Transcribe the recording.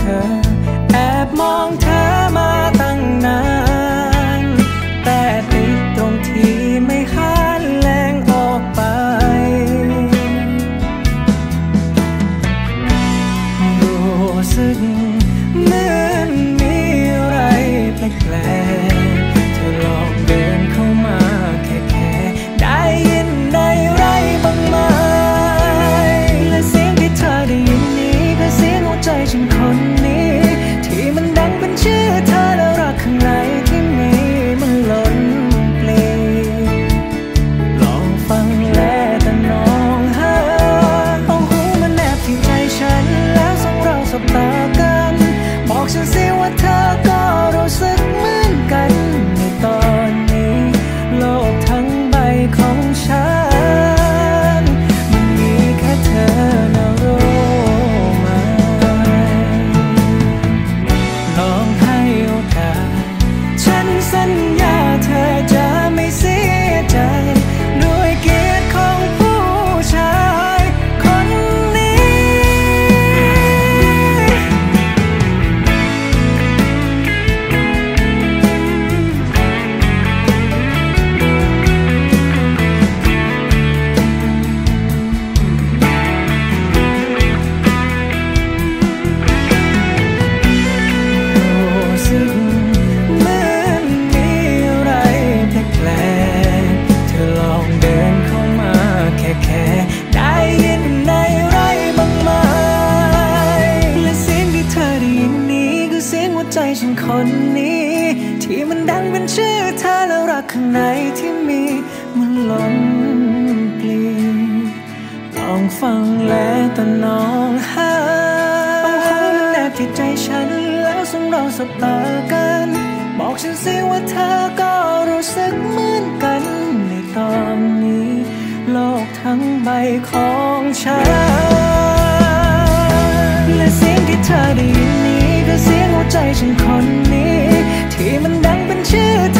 เธอ แอบมองเธอมาตั้งนาน แต่ติดตรงที่ไม่หันแรงออกไป รู้สึก จฉันคนนี้ ที่มันดังเป็นชื่อเธอแล้วรักข้างในที่มีมันล้นปลีลองฟังและตะนองหาเอาหัวมันแนบที่ใจฉันแล้วส่งเราสบตากัน บอกฉันสิว่าเธอก็รู้สึกเหมือนกันในตอนนี้ โลกทั้งใบของฉัน และเสียงที่เธอได้ ฉันคนนี้ ที่มันดังเป็นชื่อเธอ